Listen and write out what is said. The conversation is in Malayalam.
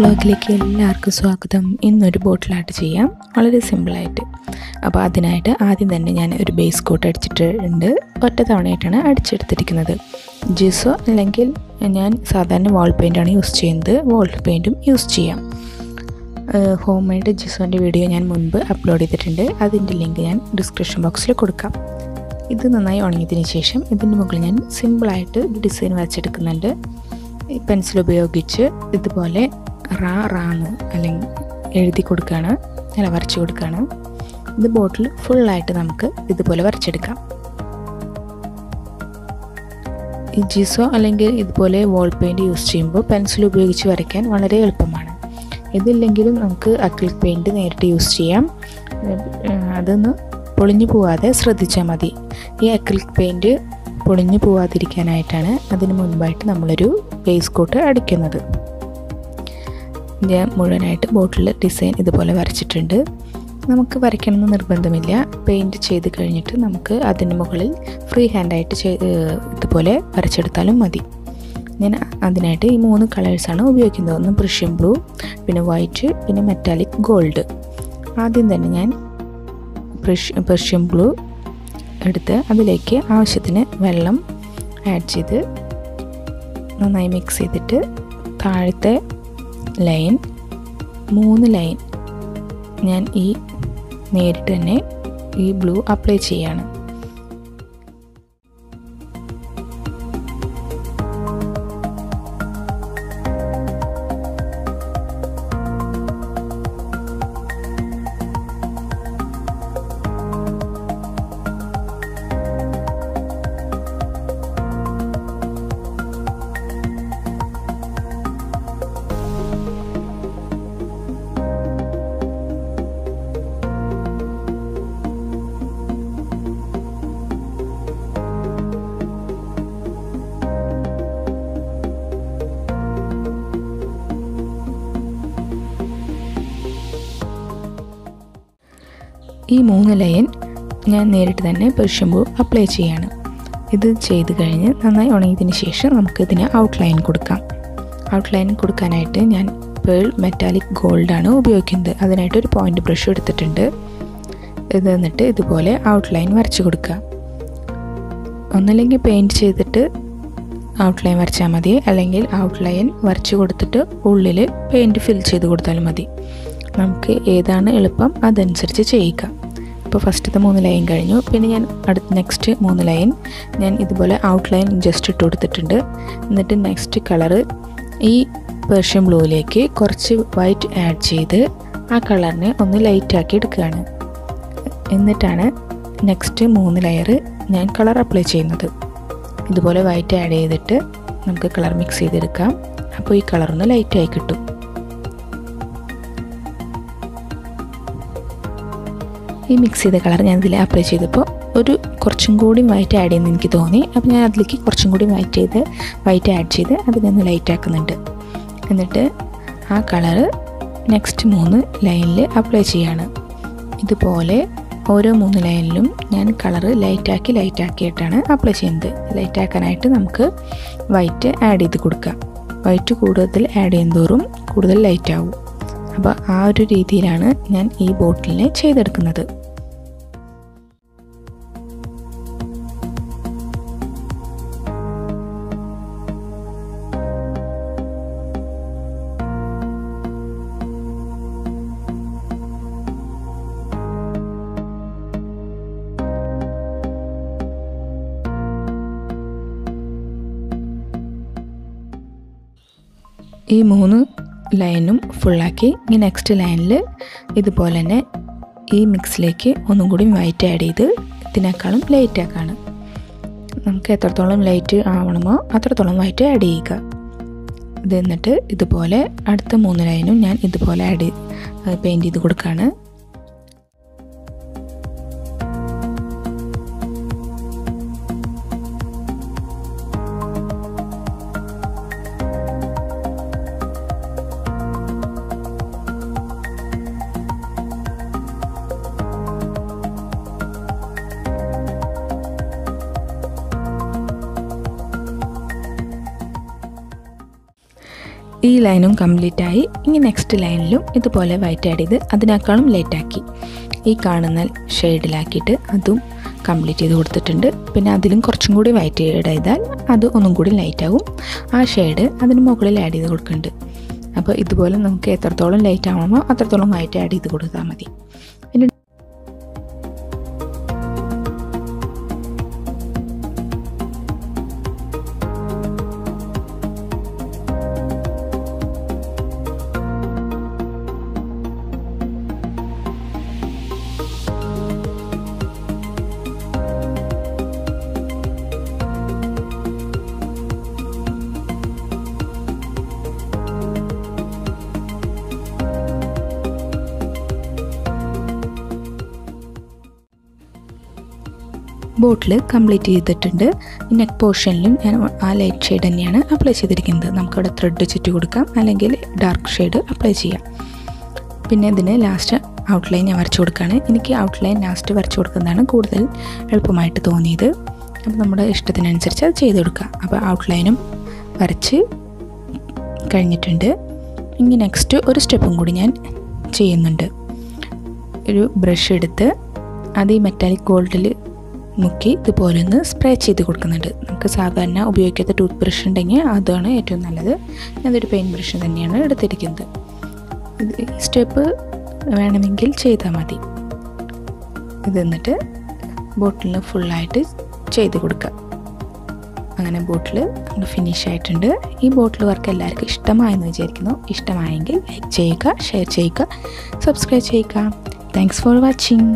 വ്ളോഗിലേക്ക് എല്ലാവർക്കും സ്വാഗതം. ഇന്നൊരു ബോട്ടിൽ ആർട്ട് ചെയ്യാം. വളരെ സിമ്പിളായിട്ട്. അപ്പോൾ അതിനായിട്ട് ആദ്യം തന്നെ ഞാൻ ഒരു ബേസ് കോട്ട് അടിച്ചിട്ടുണ്ട്. ഒറ്റ തവണയായിട്ടാണ് അടിച്ചെടുത്തിരിക്കുന്നത്. ജിസോ അല്ലെങ്കിൽ ഞാൻ സാധാരണ വാൾ പെയിന്റാണ് യൂസ് ചെയ്യുന്നത്. വാൾ പെയിന്റും യൂസ് ചെയ്യാം. ഹോം മെയ്ഡ് ജിസോന്റെ വീഡിയോ ഞാൻ മുൻപ് അപ്ലോഡ് ചെയ്തിട്ടുണ്ട്. അതിന്റെ ലിങ്ക് ഞാൻ ഡിസ്ക്രിപ്ഷൻ ബോക്സിൽ കൊടുക്കാം. ഇത് നന്നായി ഉണങ്ങിയതിന് ശേഷം ഇതിന്റെ മുകളിൽ ഞാൻ സിമ്പിളായിട്ട് ഡിസൈൻ വരച്ചെടുക്കുന്നുണ്ട്. പെൻസിൽ ഉപയോഗിച്ച് ഇതുപോലെ റാ റാന്ന് അല്ലെങ്കിൽ എഴുതി കൊടുക്കുകയാണ് അല്ല വരച്ച് കൊടുക്കുകയാണ് ഇത് ബോട്ടിൽ ഫുള്ളായിട്ട് നമുക്ക് ഇതുപോലെ വരച്ചെടുക്കാം. ഈ ജിസോ അല്ലെങ്കിൽ ഇതുപോലെ വോൾ പെയിന്റ് യൂസ് ചെയ്യുമ്പോൾ പെൻസിൽ ഉപയോഗിച്ച് വരയ്ക്കാൻ വളരെ എളുപ്പമാണ്. ഇതില്ലെങ്കിലും നമുക്ക് അക്രിലിക് പെയിന്റ് നേരിട്ട് യൂസ് ചെയ്യാം. അതൊന്ന് പൊളിഞ്ഞു പോവാതെ ശ്രദ്ധിച്ചാൽ മതി. ഈ അക്രിലിക് പെയിന്റ് പൊളിഞ്ഞു പോവാതിരിക്കാനായിട്ടാണ് അതിന് മുൻപായിട്ട് നമ്മളൊരു ബേസ് കോട്ട് അടിക്കുന്നത്. ഞാൻ മുഴുവനായിട്ട് ബോട്ടിൽ ഡിസൈൻ ഇതുപോലെ വരച്ചിട്ടുണ്ട്. നമുക്ക് വരയ്ക്കണമെന്ന് നിർബന്ധമില്ല. പെയിന്റ് ചെയ്ത് കഴിഞ്ഞിട്ട് നമുക്ക് അതിന് മുകളിൽ ഫ്രീ ഹാൻഡായിട്ട് ഇതുപോലെ വരച്ചെടുത്താലും മതി. ഞാൻ അതിനായിട്ട് ഈ മൂന്ന് കളേഴ്സാണ് ഉപയോഗിക്കുന്നത്. ഒന്ന് പ്രഷ്യൻ ബ്ലൂ പിന്നെ വൈറ്റ് പിന്നെ മെറ്റാലിക് ഗോൾഡ്. ആദ്യം തന്നെ ഞാൻ ബ്രഷ് ബ്ലൂ എടുത്ത് അതിലേക്ക് ആവശ്യത്തിന് വെള്ളം ആഡ് ചെയ്ത് നന്നായി മിക്സ് ചെയ്തിട്ട് താഴത്തെ ലൈൻ മൂന്ന് ലൈൻ. ഞാൻ ഈ നേരിട്ട് തന്നെ ഈ ബ്ലൂ അപ്ലൈ ചെയ്യാണ്. ഈ മൂന്ന് ലൈൻ ഞാൻ നേരിട്ട് തന്നെ പെർഷ്യമ്പൂ അപ്ലൈ ചെയ്യാണ്. ഇത് ചെയ്ത് കഴിഞ്ഞ് നന്നായി ഉണങ്ങിയതിന് ശേഷം നമുക്കിതിന് ഔട്ട്ലൈൻ കൊടുക്കാം. ഔട്ട്ലൈൻ കൊടുക്കാനായിട്ട് ഞാൻ പേൾ മെറ്റാലിക് ഗോൾഡാണ് ഉപയോഗിക്കുന്നത്. അതിനായിട്ട് ഒരു പോയിന്റ് ബ്രഷ് എടുത്തിട്ടുണ്ട്. ഇത് എന്നിട്ട് ഇതുപോലെ ഔട്ട്ലൈൻ വരച്ച് കൊടുക്കുക. ഒന്നല്ലെങ്കിൽ പെയിന്റ് ചെയ്തിട്ട് ഔട്ട്ലൈൻ വരച്ചാൽ മതി. അല്ലെങ്കിൽ ഔട്ട്ലൈൻ വരച്ച് കൊടുത്തിട്ട് ഉള്ളിൽ പെയിന്റ് ഫിൽ ചെയ്ത് കൊടുത്താലും മതി. നമുക്ക് ഏതാണ് എളുപ്പം അതനുസരിച്ച് ചെയ്യുക ഇപ്പോൾ ഫസ്റ്റത്തെ മൂന്ന് ലൈൻ കഴിഞ്ഞു. പിന്നെ ഞാൻ അടുത്ത നെക്സ്റ്റ് മൂന്ന് ലൈൻ ഞാൻ ഇതുപോലെ ഔട്ട് ലൈൻ ജസ്റ്റ് ഇട്ട് കൊടുത്തിട്ടുണ്ട്. എന്നിട്ട് നെക്സ്റ്റ് കളറ് ഈ പേർഷ്യൻ ബ്ലൂയിലേക്ക് കുറച്ച് വൈറ്റ് ആഡ് ചെയ്ത് ആ കളറിനെ ഒന്ന് ലൈറ്റാക്കി എടുക്കുകയാണ്. എന്നിട്ടാണ് നെക്സ്റ്റ് മൂന്ന് ലെയർ ഞാൻ കളർ അപ്ലൈ ചെയ്യുന്നത്. ഇതുപോലെ വൈറ്റ് ആഡ് ചെയ്തിട്ട് നമുക്ക് കളർ മിക്സ് ചെയ്തെടുക്കാം. അപ്പോൾ ഈ കളറൊന്ന് ലൈറ്റായി കിട്ടും. ഈ മിക്സ് ചെയ്ത കളർ ഞാൻ ഇതിൽ അപ്ലൈ ചെയ്തപ്പോൾ ഒരു കുറച്ചും കൂടി വൈറ്റ് ആഡ് ചെയ്യുന്ന എനിക്ക് തോന്നി. അപ്പോൾ ഞാൻ അതിലേക്ക് കുറച്ചും കൂടി വൈറ്റ് ചെയ്ത് വൈറ്റ് ആഡ് ചെയ്ത് അതിനൊന്ന് ലൈറ്റ് ആക്കുന്നുണ്ട്. എന്നിട്ട് ആ കളറ് നെക്സ്റ്റ് മൂന്ന് ലൈനിൽ അപ്ലൈ ചെയ്യാണ്. ഇതുപോലെ ഓരോ മൂന്ന് ലൈനിലും ഞാൻ കളറ് ലൈറ്റാക്കി ലൈറ്റാക്കിയിട്ടാണ് അപ്ലൈ ചെയ്യുന്നത്. ലൈറ്റാക്കാനായിട്ട് നമുക്ക് വൈറ്റ് ആഡ് ചെയ്ത് കൊടുക്കാം. വൈറ്റ് കൂടുതൽ ആഡ് ചെയ്യുന്നതോറും കൂടുതൽ ലൈറ്റ് ആവും. അപ്പോൾ ആ ഒരു രീതിയിലാണ് ഞാൻ ഈ ബോട്ടിലിനെ ചെയ്തെടുക്കുന്നത്. ഈ മൂന്ന് ലൈനും ഫുള്ളാക്കി ഇനി നെക്സ്റ്റ് ലൈനിൽ ഇതുപോലെ തന്നെ ഈ മിക്സിലേക്ക് ഒന്നും കൂടി വൈറ്റ് ആഡ് ചെയ്ത് ഇതിനേക്കാളും ലൈറ്റ് ആക്കാണ്. നമുക്ക് എത്രത്തോളം ലൈറ്റ് ആവണമോ അത്രത്തോളം വൈറ്റ് ആഡ് ചെയ്യുക. ഇത് എന്നിട്ട് ഇതുപോലെ അടുത്ത മൂന്ന് ലൈനും ഞാൻ ഇതുപോലെ ആഡ് പെയിന്റ് ചെയ്ത് കൊടുക്കുകയാണ് ഈ ലൈനും കംപ്ലീറ്റ് ആയി ഇനി നെക്സ്റ്റ് ലൈനിലും ഇതുപോലെ വൈറ്റ് ആഡ് ചെയ്ത് അതിനേക്കാളും ലൈറ്റാക്കി ഈ കാണുന്ന ഷെയ്ഡിലാക്കിയിട്ട് അതും കംപ്ലീറ്റ് ചെയ്ത് കൊടുത്തിട്ടുണ്ട്. പിന്നെ അതിലും കുറച്ചും കൂടി വൈറ്റ് ആഡ് ചെയ്താൽ അത് ഒന്നും കൂടി ലൈറ്റ് ആവും ആ ഷെയ്ഡ് അതിന് മുകളിൽ ആഡ് ചെയ്ത് കൊടുക്കുന്നുണ്ട്. അപ്പോൾ ഇതുപോലെ നമുക്ക് എത്രത്തോളം ലൈറ്റ് ആവണമോ അത്രത്തോളം വൈറ്റ് ആഡ് ചെയ്ത് കൊടുത്താൽ മതി. ബോട്ടിൽ കംപ്ലീറ്റ് ചെയ്തിട്ടുണ്ട്. നെക്ക് പോർഷനിലും ഞാൻ ആ ലൈറ്റ് ഷെയ്ഡ് തന്നെയാണ് അപ്ലൈ ചെയ്തിരിക്കുന്നത്. നമുക്കവിടെ ത്രെഡ് ചുറ്റി കൊടുക്കാം. അല്ലെങ്കിൽ ഡാർക്ക് ഷെയ്ഡ് അപ്ലൈ ചെയ്യാം. പിന്നെ ഇതിന് ലാസ്റ്റ് ഔട്ട്ലൈൻ ഞാൻ വരച്ചു കൊടുക്കുകയാണ്. എനിക്ക് ഔട്ട്ലൈൻ ലാസ്റ്റ് വരച്ചു കൊടുക്കുന്നതാണ് കൂടുതൽ എളുപ്പമായിട്ട് തോന്നിയത്. അപ്പോൾ നമ്മുടെ ഇഷ്ടത്തിനനുസരിച്ച് അത് ചെയ്ത് കൊടുക്കുക. അപ്പോൾ ഔട്ട്ലൈനും വരച്ച് കഴിഞ്ഞിട്ടുണ്ട്. ഇനി നെക്സ്റ്റ് ഒരു സ്റ്റെപ്പും കൂടി ഞാൻ ചെയ്യുന്നുണ്ട്. ഒരു ബ്രഷ് എടുത്ത് അത് ഈ മെറ്റാലിക് ഗോൾഡിൽ മുക്കി ഇതുപോലെ ഒന്ന് സ്പ്രേ ചെയ്ത് കൊടുക്കുന്നുണ്ട്. നമുക്ക് സാധാരണ ഉപയോഗിക്കാത്ത ടൂത്ത് ബ്രഷ് ഉണ്ടെങ്കിൽ അതാണ് ഏറ്റവും നല്ലത്. ഞാനൊരു പെയിൻ ബ്രഷ് തന്നെയാണ് എടുത്തിരിക്കുന്നത്. സ്റ്റെപ്പ് വേണമെങ്കിൽ ചെയ്താൽ മതി. ഇത് എന്നിട്ട് ബോട്ടിലിന് ഫുള്ളായിട്ട് ചെയ്ത് കൊടുക്കുക. അങ്ങനെ ബോട്ടിൽ ഫിനിഷ് ആയിട്ടുണ്ട്. ഈ ബോട്ടിൽ വർക്ക് എല്ലാവർക്കും ഇഷ്ടമായെന്ന് വിചാരിക്കുന്നു. ഇഷ്ടമായെങ്കിൽ ലൈക്ക് ചെയ്യുക ഷെയർ ചെയ്യുക സബ്സ്ക്രൈബ് ചെയ്യുക. Thanks for watching